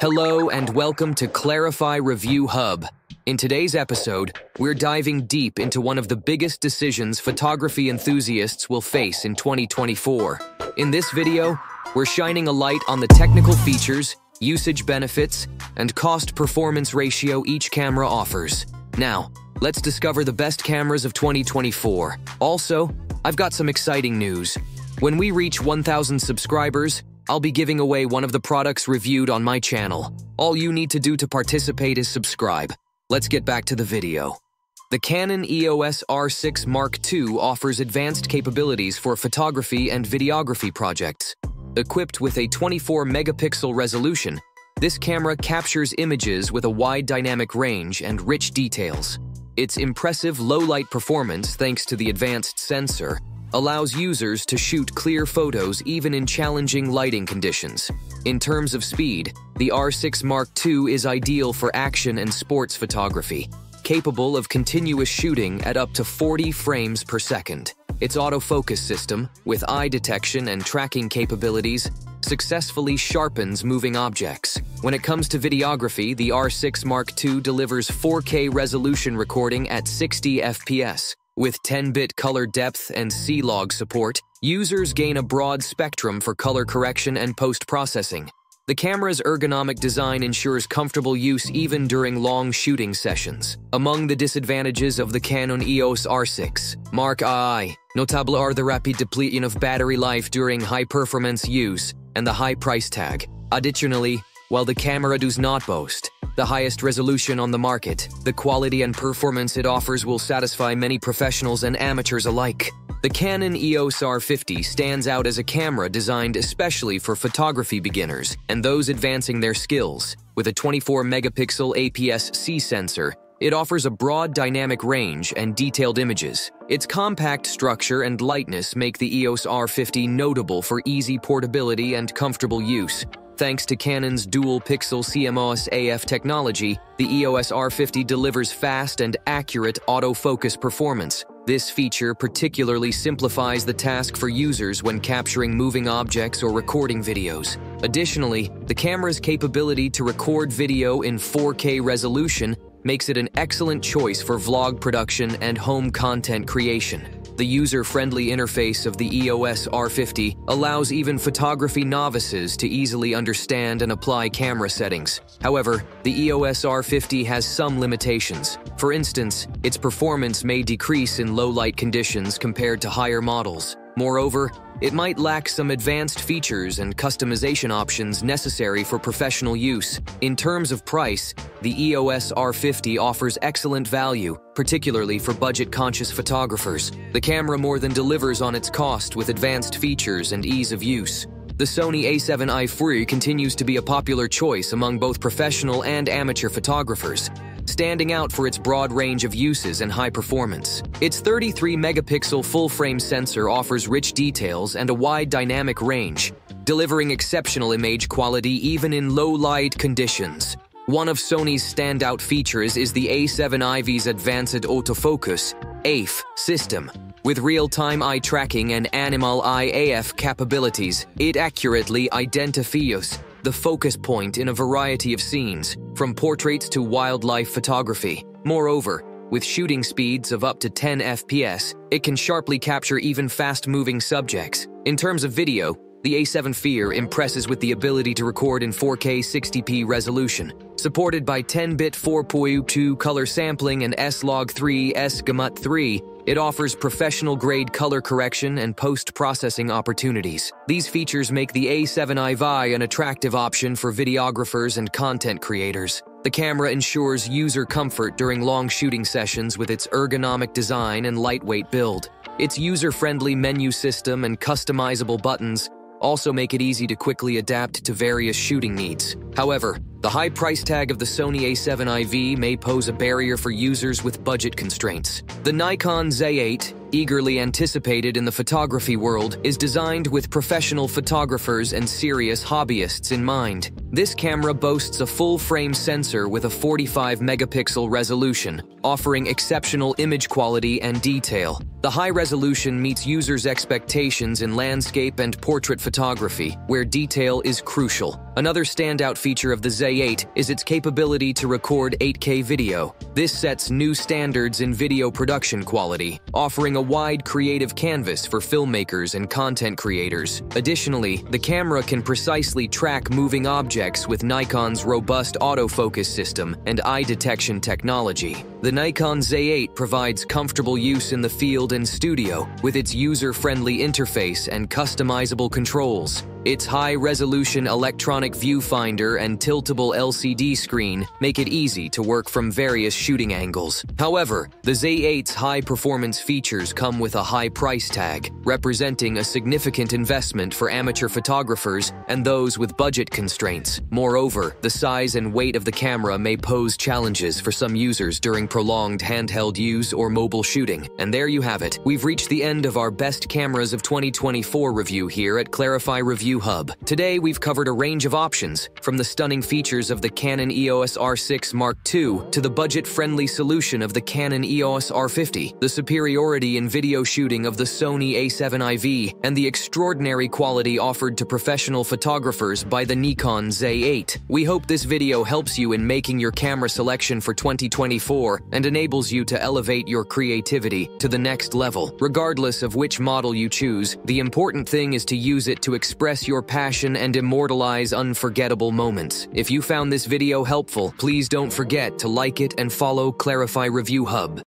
Hello and welcome to Clarify Review Hub. In today's episode, we're diving deep into one of the biggest decisions photography enthusiasts will face in 2024. In this video, we're shining a light on the technical features, usage benefits, and cost-performance ratio each camera offers. Now, let's discover the best cameras of 2024. Also, I've got some exciting news. When we reach 1,000 subscribers, I'll be giving away one of the products reviewed on my channel. All you need to do to participate is subscribe. Let's get back to the video. The Canon EOS R6 Mark II offers advanced capabilities for photography and videography projects. Equipped with a 24-megapixel resolution, this camera captures images with a wide dynamic range and rich details. Its impressive low-light performance, thanks to the advanced sensor, allows users to shoot clear photos even in challenging lighting conditions. In terms of speed, the R6 Mark II is ideal for action and sports photography, capable of continuous shooting at up to 40 frames per second. Its autofocus system, with eye detection and tracking capabilities, successfully sharpens moving objects. When it comes to videography, the R6 Mark II delivers 4K resolution recording at 60 FPS, with 10-bit color depth and C-Log support, users gain a broad spectrum for color correction and post-processing. The camera's ergonomic design ensures comfortable use even during long shooting sessions. Among the disadvantages of the Canon EOS R6, Mark I, notable are the rapid depletion of battery life during high-performance use and the high price tag. Additionally, while the camera does not boast the highest resolution on the market, the quality and performance it offers will satisfy many professionals and amateurs alike. The Canon EOS R50 stands out as a camera designed especially for photography beginners and those advancing their skills. With a 24-megapixel APS-C sensor, it offers a broad dynamic range and detailed images. Its compact structure and lightness make the EOS R50 notable for easy portability and comfortable use. Thanks to Canon's dual-pixel CMOS AF technology, the EOS R50 delivers fast and accurate autofocus performance. This feature particularly simplifies the task for users when capturing moving objects or recording videos. Additionally, the camera's capability to record video in 4K resolution makes it an excellent choice for vlog production and home content creation. The user-friendly interface of the EOS R50 allows even photography novices to easily understand and apply camera settings. However, the EOS R50 has some limitations. For instance, its performance may decrease in low-light conditions compared to higher models. Moreover, it might lack some advanced features and customization options necessary for professional use. In terms of price, the EOS R50 offers excellent value, particularly for budget-conscious photographers. The camera more than delivers on its cost with advanced features and ease of use. The Sony a7i III continues to be a popular choice among both professional and amateur photographers, standing out for its broad range of uses and high performance. Its 33-megapixel full-frame sensor offers rich details and a wide dynamic range, delivering exceptional image quality even in low-light conditions. One of Sony's standout features is the A7 IV's Advanced Autofocus AF system. With real-time eye tracking and animal eye AF capabilities, it accurately identifies the focus point in a variety of scenes, from portraits to wildlife photography. Moreover, with shooting speeds of up to 10 FPS, it can sharply capture even fast-moving subjects. In terms of video, the A7 IV impresses with the ability to record in 4K 60p resolution. Supported by 10-bit 4.2 color sampling and S-Log 3 S-Gamut 3, it offers professional-grade color correction and post-processing opportunities. These features make the A7 IV an attractive option for videographers and content creators. The camera ensures user comfort during long shooting sessions with its ergonomic design and lightweight build. Its user-friendly menu system and customizable buttons also make it easy to quickly adapt to various shooting needs. However, the high price tag of the Sony a7 IV may pose a barrier for users with budget constraints. The Nikon Z8 eagerly anticipated in the photography world, is designed with professional photographers and serious hobbyists in mind. This camera boasts a full-frame sensor with a 45 megapixel resolution, offering exceptional image quality and detail. The high resolution meets users' expectations in landscape and portrait photography, where detail is crucial. Another standout feature of the Z8 is its capability to record 8K video. This sets new standards in video production quality, offering a wide creative canvas for filmmakers and content creators. Additionally, the camera can precisely track moving objects with Nikon's robust autofocus system and eye detection technology. The Nikon Z8 provides comfortable use in the field and studio with its user-friendly interface and customizable controls. Its high-resolution electronic viewfinder and tiltable LCD screen make it easy to work from various shooting angles. However, the Z8's high-performance features come with a high price tag, representing a significant investment for amateur photographers and those with budget constraints. Moreover, the size and weight of the camera may pose challenges for some users during prolonged handheld use or mobile shooting. And there you have it. We've reached the end of our best cameras of 2024 review here at Clarify Review Hub. Today, we've covered a range of options, from the stunning features of the Canon EOS R6 Mark II to the budget-friendly solution of the Canon EOS R50, the superiority in video shooting of the Sony a7 IV, and the extraordinary quality offered to professional photographers by the Nikon Z8. We hope this video helps you in making your camera selection for 2024 and enables you to elevate your creativity to the next level. Regardless of which model you choose, the important thing is to use it to your passion and immortalize unforgettable moments. If you found this video helpful, please don't forget to like it and follow Clarify Review Hub.